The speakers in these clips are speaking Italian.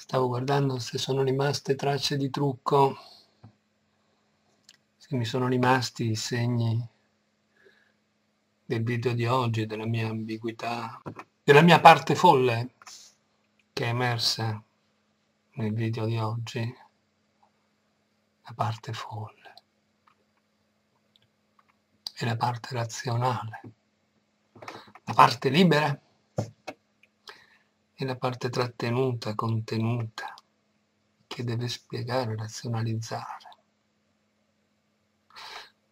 Stavo guardando se sono rimaste tracce di trucco, se mi sono rimasti i segni del video di oggi, della mia ambiguità, della mia parte folle che è emersa nel video di oggi, la parte folle. E la parte razionale, la parte libera e la parte trattenuta, contenuta, che deve spiegare, razionalizzare.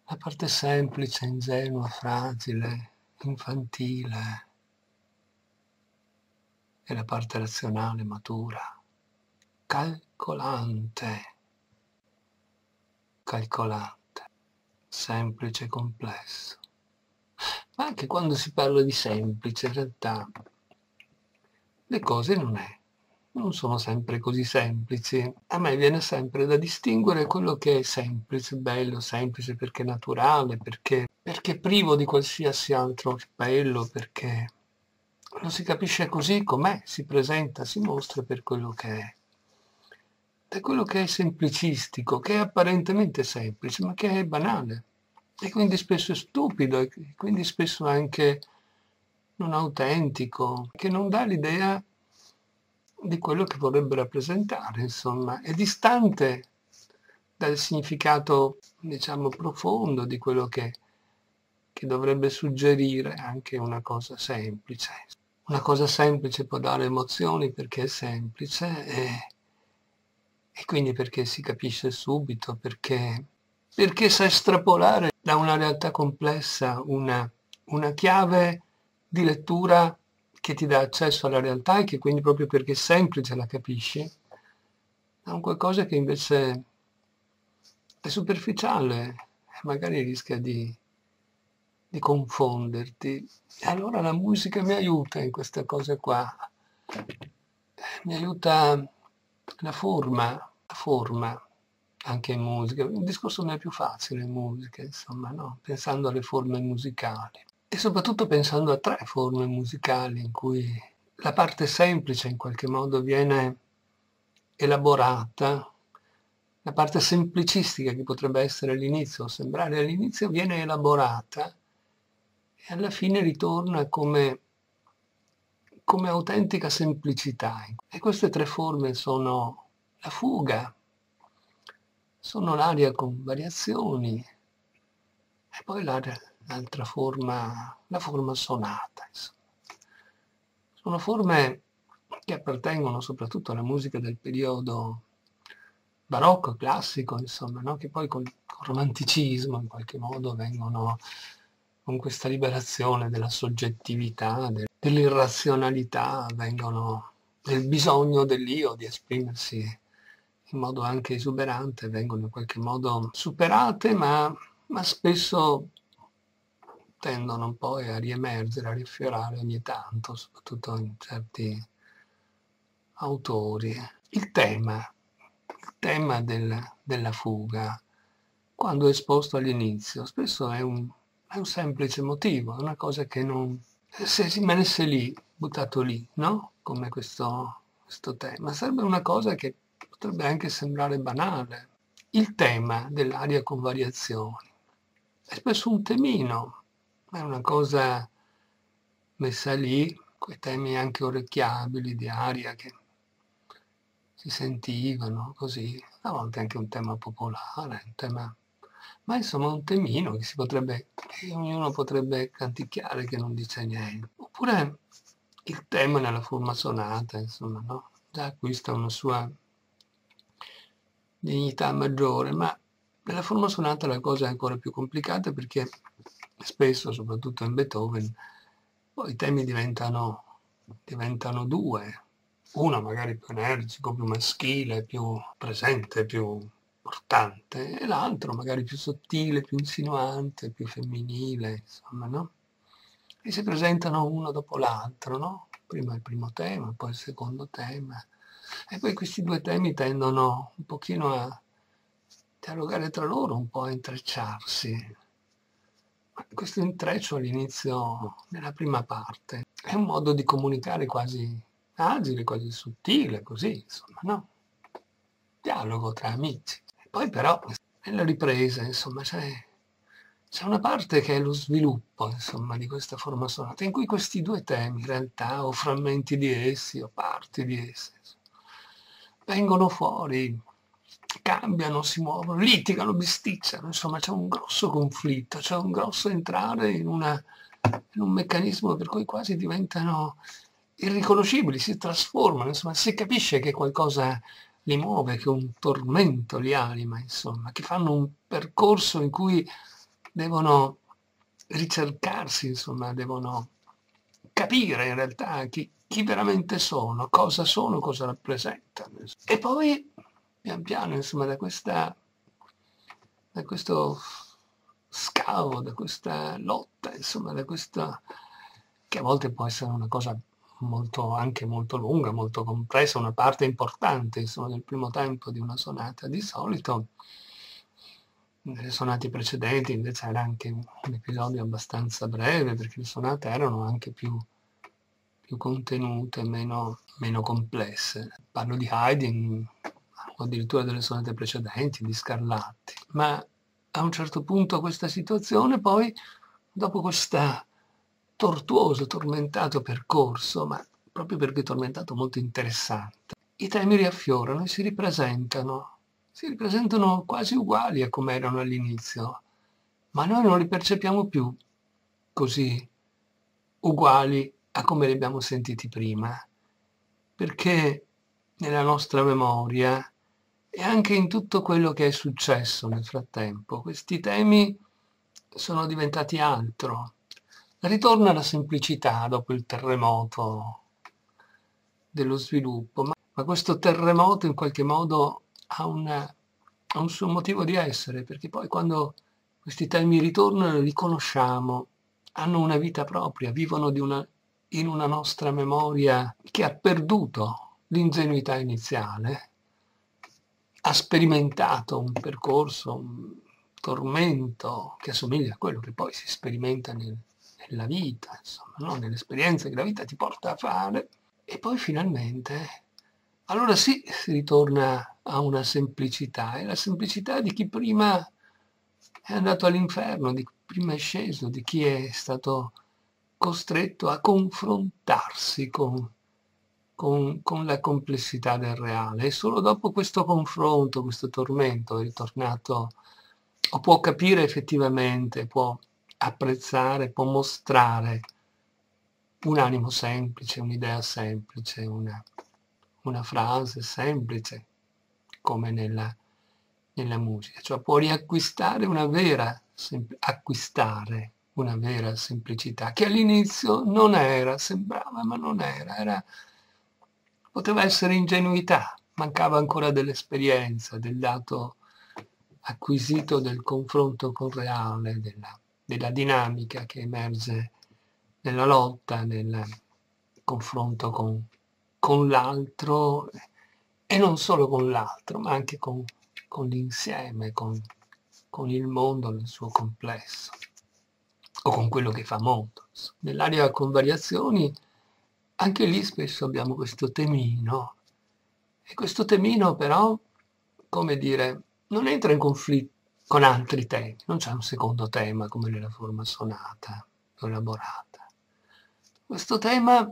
La parte semplice, ingenua, fragile, infantile e la parte razionale, matura, calcolante, calcolante, semplice, complesso. Ma anche quando si parla di semplice, in realtà le cose non, è, non sono sempre così semplici. A me viene sempre da distinguere quello che è semplice, bello, semplice perché naturale, perché, perché privo di qualsiasi altro appello, perché lo si capisce così com'è, si presenta, si mostra per quello che è. Da quello che è semplicistico, che è apparentemente semplice, ma che è banale. E quindi spesso è stupido, e quindi spesso anche non autentico, che non dà l'idea di quello che vorrebbe rappresentare, insomma, è distante dal significato, diciamo, profondo di quello che, che dovrebbe suggerire anche una cosa semplice. Una cosa semplice può dare emozioni perché è semplice e, e quindi perché si capisce subito, perché, perché sa estrapolare da una realtà complessa una, una chiave di lettura che ti dà accesso alla realtà e che quindi proprio perché è semplice la capisci, è un qualcosa che invece è superficiale magari rischia di, di confonderti. E allora la musica mi aiuta in queste cose qua, mi aiuta la forma, la forma anche in musica. Il discorso non è più facile in musica, insomma, no? pensando alle forme musicali e soprattutto pensando a tre forme musicali in cui la parte semplice in qualche modo viene elaborata, la parte semplicistica che potrebbe essere all'inizio o sembrare all'inizio viene elaborata e alla fine ritorna come, come autentica semplicità. E queste tre forme sono la fuga, sono l'aria con variazioni e poi l'aria l'altra forma, la forma sonata. Insomma. Sono forme che appartengono soprattutto alla musica del periodo barocco, classico, insomma, no? che poi col, col romanticismo in qualche modo vengono con questa liberazione della soggettività, del, dell'irrazionalità, vengono del bisogno dell'io di esprimersi in modo anche esuberante, vengono in qualche modo superate, ma, ma spesso tendono poi a riemergere, a riaffiorare ogni tanto, soprattutto in certi autori. Il tema, il tema del, della fuga, quando è esposto all'inizio, spesso è un, è un semplice motivo, è una cosa che non... se rimanesse lì, buttato lì, no? Come questo, questo tema, sarebbe una cosa che potrebbe anche sembrare banale. Il tema dell'aria con variazioni è spesso un temino, è una cosa messa lì, quei temi anche orecchiabili di aria che si sentivano così, a volte anche un tema popolare, un tema, ma insomma un temino che si potrebbe, che ognuno potrebbe canticchiare che non dice niente. Oppure il tema nella forma sonata, insomma, no? Già acquista una sua dignità maggiore, ma nella forma sonata la cosa è ancora più complicata perché spesso, soprattutto in Beethoven, poi i temi diventano, diventano due. Uno magari più energico, più maschile, più presente, più portante, e l'altro magari più sottile, più insinuante, più femminile, insomma, no? E si presentano uno dopo l'altro, no? Prima il primo tema, poi il secondo tema. E poi questi due temi tendono un pochino a dialogare tra loro, un po' a intrecciarsi questo intreccio all'inizio, nella prima parte, è un modo di comunicare quasi agile, quasi sottile, così, insomma, no? Dialogo tra amici. Poi però, nella ripresa, insomma, c'è, c'è una parte che è lo sviluppo, insomma, di questa forma sonata, in cui questi due temi, in realtà, o frammenti di essi, o parti di essi, insomma, vengono fuori, cambiano, si muovono, litigano, bisticciano, insomma, c'è un grosso conflitto, c'è un grosso entrare in una in un meccanismo per cui quasi diventano irriconoscibili, si trasformano, insomma, si capisce che qualcosa li muove, che un tormento li anima, insomma, che fanno un percorso in cui devono ricercarsi, insomma, devono capire in realtà chi, chi veramente sono, cosa sono, cosa rappresentano. E poi, pian piano, insomma, da, questa, da questo scavo, da questa lotta, insomma, da questa che a volte può essere una cosa molto, anche molto lunga, molto compressa, una parte importante insomma, del primo tempo di una sonata. Di solito nelle sonate precedenti invece era anche un episodio abbastanza breve perché le sonate erano anche più, più contenute, meno, meno complesse. Parlo di Haydn o addirittura delle sonate precedenti, di Scarlatti, ma a un certo punto questa situazione, poi dopo questo tortuoso, tormentato percorso, ma proprio perché tormentato molto interessante, i temi riaffiorano e si ripresentano, si ripresentano quasi uguali a come erano all'inizio, ma noi non li percepiamo più così uguali a come li abbiamo sentiti prima, perché nella nostra memoria e anche in tutto quello che è successo nel frattempo. Questi temi sono diventati altro. Ritorna la semplicità dopo il terremoto dello sviluppo, ma, ma questo terremoto in qualche modo ha, una, ha un suo motivo di essere, perché poi quando questi temi ritornano li conosciamo, hanno una vita propria, vivono una, in una nostra memoria che ha perduto l'ingenuità iniziale ha sperimentato un percorso, un tormento che assomiglia a quello che poi si sperimenta nel, nella vita, insomma, no? nell'esperienza che la vita ti porta a fare, e poi finalmente, allora sì, si ritorna a una semplicità, è la semplicità di chi prima è andato all'inferno, di chi prima è sceso, di chi è stato costretto a confrontarsi con con, con, la complessità del reale. E solo dopo questo confronto, questo tormento è ritornato o può capire effettivamente, può apprezzare, può mostrare un animo semplice, un'idea semplice, una, una frase semplice come nella, nella musica, cioè può riacquistare una vera, acquistare una vera semplicità che all'inizio non era, sembrava ma non era, era Poteva essere ingenuità, mancava ancora dell'esperienza, del dato acquisito del confronto con reale, della, della dinamica che emerge nella lotta, nel confronto con, con l'altro e non solo con l'altro, ma anche con, con l'insieme, con, con, il mondo nel suo complesso, o con quello che fa mondo. Nell'area con variazioni anche lì spesso abbiamo questo temino e questo temino però, come dire, non entra in conflitto con altri temi, non c'è un secondo tema come nella forma sonata o elaborata. Questo tema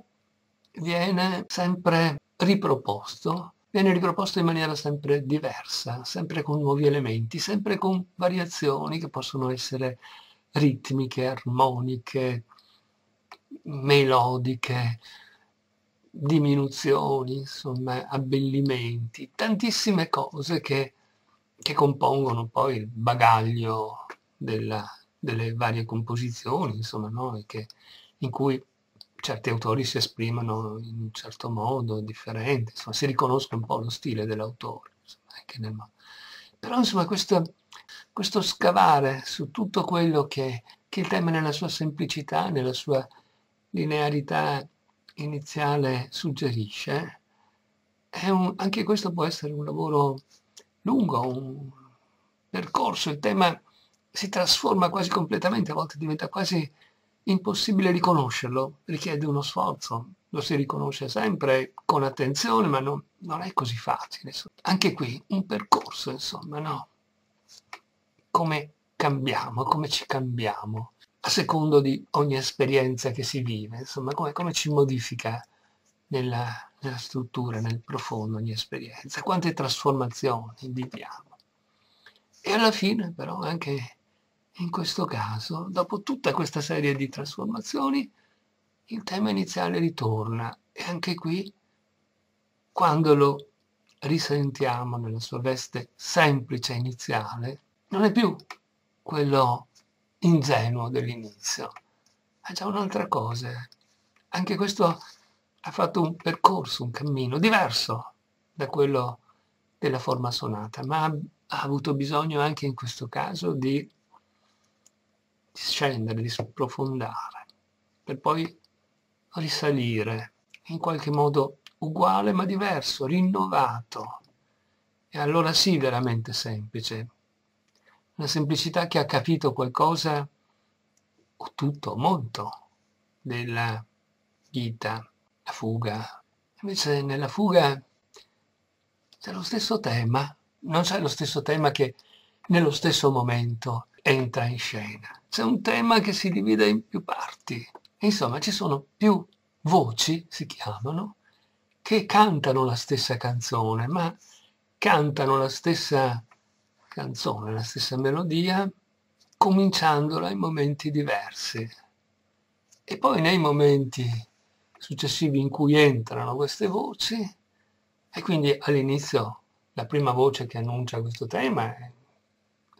viene sempre riproposto, viene riproposto in maniera sempre diversa, sempre con nuovi elementi, sempre con variazioni che possono essere ritmiche, armoniche, melodiche, diminuzioni, insomma, abbellimenti, tantissime cose che, che compongono poi il bagaglio della, delle varie composizioni, insomma, no? che, in cui certi autori si esprimono in un certo modo differente, insomma, si riconosce un po' lo stile dell'autore. Insomma. Però insomma questo, questo, scavare su tutto quello che, che il tema nella sua semplicità, nella sua linearità iniziale suggerisce, un, anche questo può essere un lavoro lungo, un percorso, il tema si trasforma quasi completamente, a volte diventa quasi impossibile riconoscerlo, richiede uno sforzo, lo si riconosce sempre con attenzione, ma non, non è così facile. Anche qui un percorso, insomma, no? Come cambiamo, come ci cambiamo, a secondo di ogni esperienza che si vive, insomma, come, come ci modifica nella, nella struttura, nel profondo ogni esperienza, quante trasformazioni viviamo. E alla fine, però, anche in questo caso, dopo tutta questa serie di trasformazioni, il tema iniziale ritorna e anche qui, quando lo risentiamo nella sua veste semplice iniziale, non è più quello ingenuo dell'inizio, è già un'altra cosa. Anche questo ha fatto un percorso, un cammino diverso da quello della forma sonata, ma ha avuto bisogno anche in questo caso di scendere, di sprofondare, per poi risalire in qualche modo uguale ma diverso, rinnovato. E allora sì, veramente semplice. Una semplicità che ha capito qualcosa, o tutto, molto, della vita la fuga. Invece nella fuga c'è lo stesso tema, non c'è lo stesso tema che nello stesso momento entra in scena. C'è un tema che si divide in più parti. Insomma, ci sono più voci, si chiamano, che cantano la stessa canzone, ma cantano la stessa canzone, la stessa melodia, cominciandola in momenti diversi. E poi nei momenti successivi in cui entrano queste voci e quindi all'inizio la prima voce che annuncia questo tema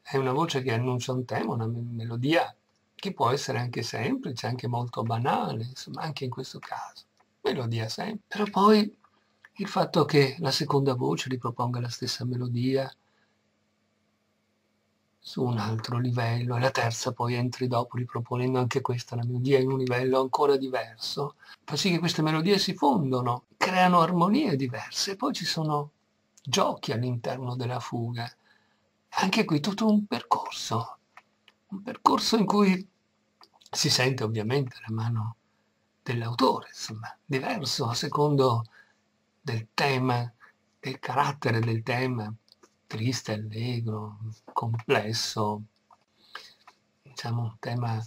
è, una voce che annuncia un tema, una melodia che può essere anche semplice, anche molto banale, insomma anche in questo caso, melodia semplice, però poi il fatto che la seconda voce riproponga la stessa melodia su un altro livello e la terza poi entri dopo riproponendo anche questa, la melodia in un livello ancora diverso, fa sì che queste melodie si fondono, creano armonie diverse e poi ci sono giochi all'interno della fuga. Anche qui tutto un percorso, un percorso in cui si sente ovviamente la mano dell'autore, insomma, diverso a secondo del tema, del carattere del tema, triste, allegro, complesso, diciamo un tema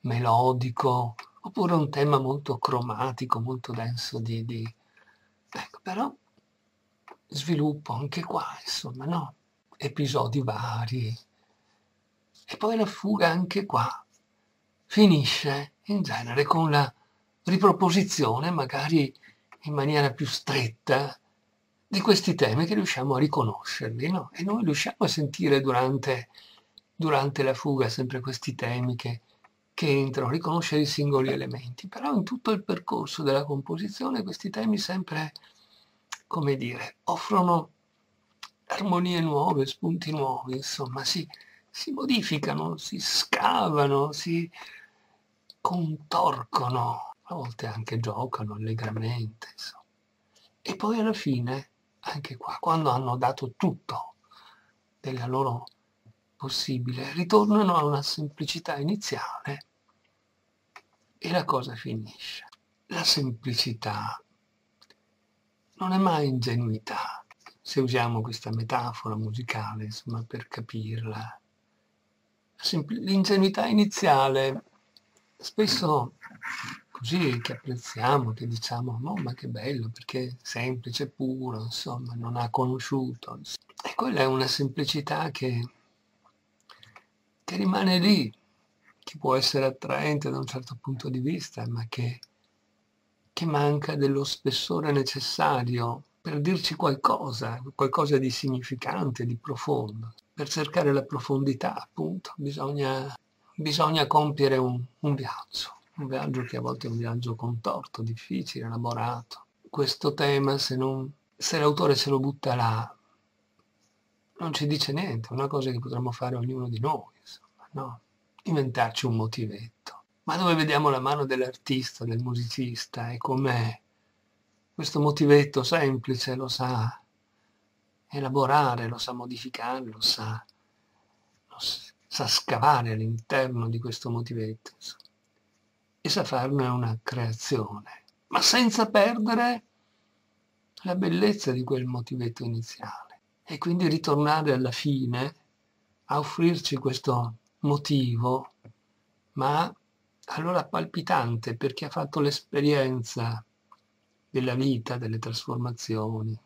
melodico, oppure un tema molto cromatico, molto denso di... di... Ecco, però sviluppo anche qua, insomma, no? Episodi vari. E poi la fuga anche qua finisce in genere con la riproposizione, magari in maniera più stretta, di questi temi che riusciamo a riconoscerli, no? E noi riusciamo a sentire durante, durante la fuga sempre questi temi che, che entrano, riconoscere i singoli elementi, però in tutto il percorso della composizione questi temi sempre, come dire, offrono armonie nuove, spunti nuovi, insomma, si, si modificano, si scavano, si contorcono, a volte anche giocano allegramente, insomma. E poi alla fine anche qua, quando hanno dato tutto della loro possibile, ritornano a una semplicità iniziale e la cosa finisce. La semplicità non è mai ingenuità, se usiamo questa metafora musicale, insomma, per capirla. L'ingenuità iniziale spesso così che apprezziamo, che diciamo, oh, ma che bello, perché è semplice, puro, insomma, non ha conosciuto. E quella è una semplicità che, che rimane lì, che può essere attraente da un certo punto di vista, ma che, che manca dello spessore necessario per dirci qualcosa, qualcosa di significante, di profondo. Per cercare la profondità, appunto, bisogna, bisogna compiere un, un viaggio un viaggio che a volte è un viaggio contorto, difficile, elaborato. Questo tema, se, non, se l'autore se lo butta là, non ci dice niente, è una cosa che potremmo fare ognuno di noi, insomma, no? Inventarci un motivetto. Ma dove vediamo la mano dell'artista, del musicista, e com'è questo motivetto semplice lo sa elaborare, lo sa modificare, lo sa, lo sa scavare all'interno di questo motivetto. Insomma e sa farne una creazione. ma senza perdere la bellezza di quel motivetto iniziale. E quindi ritornare alla fine a offrirci questo motivo, ma allora palpitante per chi ha fatto l'esperienza della vita, delle trasformazioni,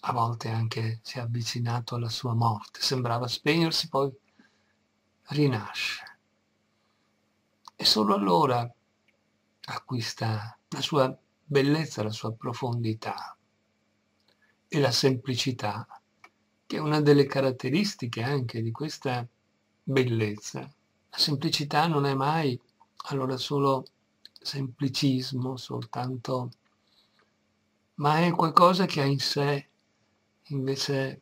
a volte anche si è avvicinato alla sua morte, sembrava spegnersi, poi rinasce. E solo allora acquista la sua bellezza, la sua profondità e la semplicità, che è una delle caratteristiche anche di questa bellezza. La semplicità non è mai allora solo semplicismo, soltanto, ma è qualcosa che ha in sé invece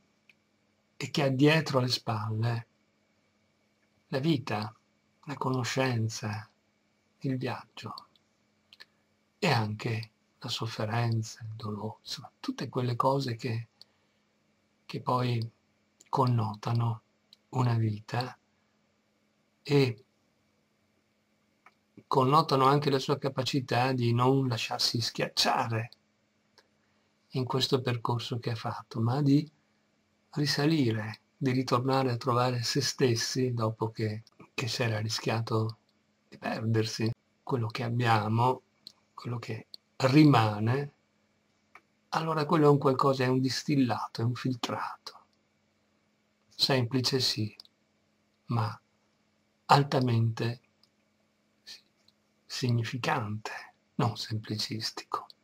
e che ha dietro alle spalle la vita, la conoscenza, il viaggio e anche la sofferenza, il dolore, insomma, tutte quelle cose che, che poi connotano una vita e connotano anche la sua capacità di non lasciarsi schiacciare in questo percorso che ha fatto, ma di risalire, di ritornare a trovare se stessi dopo che, che si era rischiato di perdersi. Quello che abbiamo, quello che rimane, allora quello è un qualcosa, è un distillato, è un filtrato. Semplice sì, ma altamente significante, non semplicistico.